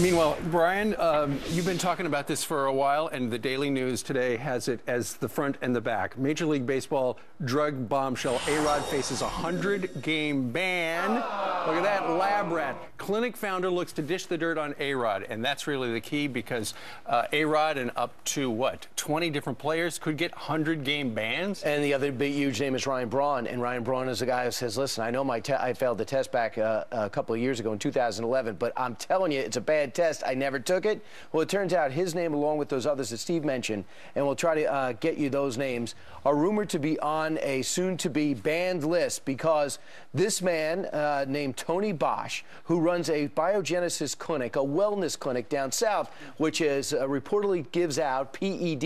Meanwhile, Brian, um, you've been talking about this for a while, and the Daily News today has it as the front and the back. Major League Baseball drug bombshell. A-Rod faces a 100-game ban. Look at that lab rat. Clinic founder looks to dish the dirt on A-Rod, and that's really the key because uh, A-Rod and up to, what, 20 different players could get 100-game bans? And the other big, huge name is Ryan Braun, and Ryan Braun is a guy who says, listen, I know my I failed the test back uh, a couple of years ago in 2011, but I'm telling you, it's a bad test. I never took it. Well, it turns out his name, along with those others that Steve mentioned, and we'll try to uh, get you those names, are rumored to be on a soon-to-be banned list because this man uh, named Tony Bosch, who runs a biogenesis clinic, a wellness clinic down south, which is uh, reportedly gives out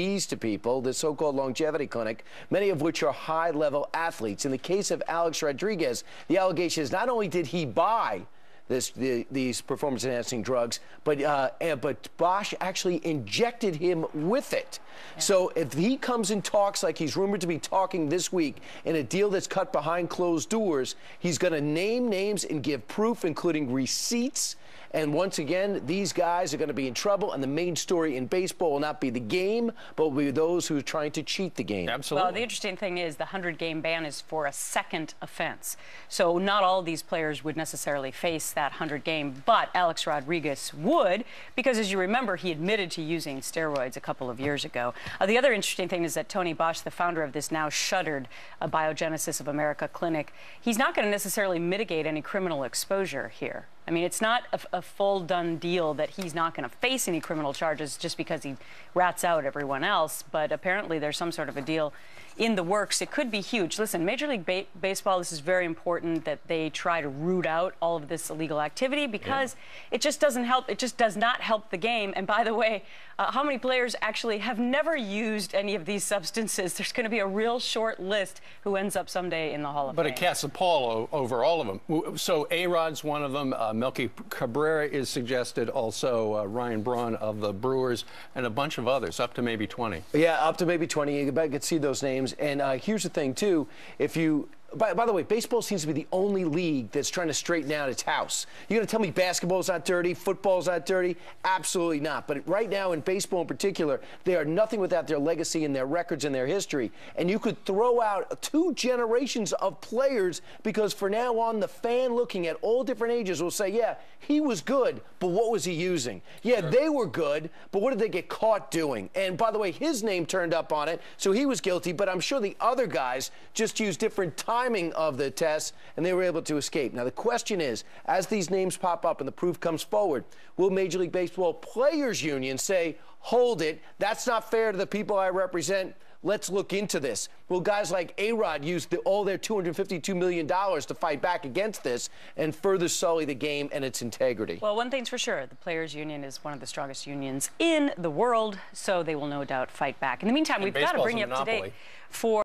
PEDs to people, the so-called longevity clinic, many of which are high-level athletes. In the case of Alex Rodriguez, the allegation is not only did he buy this, the, these performance-enhancing drugs, but uh, but Bosch actually injected him with it. Yeah. So if he comes and talks like he's rumored to be talking this week in a deal that's cut behind closed doors, he's going to name names and give proof, including receipts. And once again, these guys are going to be in trouble, and the main story in baseball will not be the game, but will be those who are trying to cheat the game. Absolutely. Well, the interesting thing is the 100-game ban is for a second offense. So not all of these players would necessarily face that 100-game, but Alex Rodriguez would, because as you remember, he admitted to using steroids a couple of years ago. Uh, the other interesting thing is that Tony Bosch, the founder of this now shuttered uh, Biogenesis of America clinic, he's not going to necessarily mitigate any criminal exposure here. I mean, it's not a, a full done deal that he's not going to face any criminal charges just because he rats out everyone else, but apparently there's some sort of a deal in the works. It could be huge. Listen, Major League ba Baseball, this is very important that they try to root out all of this illegal activity because yeah. it just doesn't help. It just does not help the game. And by the way, uh, how many players actually have never used any of these substances? There's going to be a real short list who ends up someday in the Hall of but Fame. But it casts a pall over all of them. So A-Rod's one of them. Uh, Melky Cabrera is suggested. Also uh, Ryan Braun of the Brewers and a bunch of others, up to maybe 20. Yeah, up to maybe 20. You could see those names. And uh, here's the thing, too. If you by, by, the way, baseball seems to be the only league that's trying to straighten out its house. You're going to tell me basketball's not dirty, football's not dirty? Absolutely not. But right now, in baseball in particular, they are nothing without their legacy and their records and their history. And you could throw out two generations of players because for now on, the fan looking at all different ages will say, yeah, he was good, but what was he using? Yeah, sure. they were good, but what did they get caught doing? And by the way, his name turned up on it, so he was guilty, but I'm sure the other guys just used different time timing of the tests, and they were able to escape. Now, the question is, as these names pop up and the proof comes forward, will Major League Baseball Players Union say, hold it, that's not fair to the people I represent? Let's look into this. Will guys like A-Rod use the, all their $252 million to fight back against this and further sully the game and its integrity? Well, one thing's for sure. The Players Union is one of the strongest unions in the world, so they will no doubt fight back. In the meantime, and we've got to bring you up to date for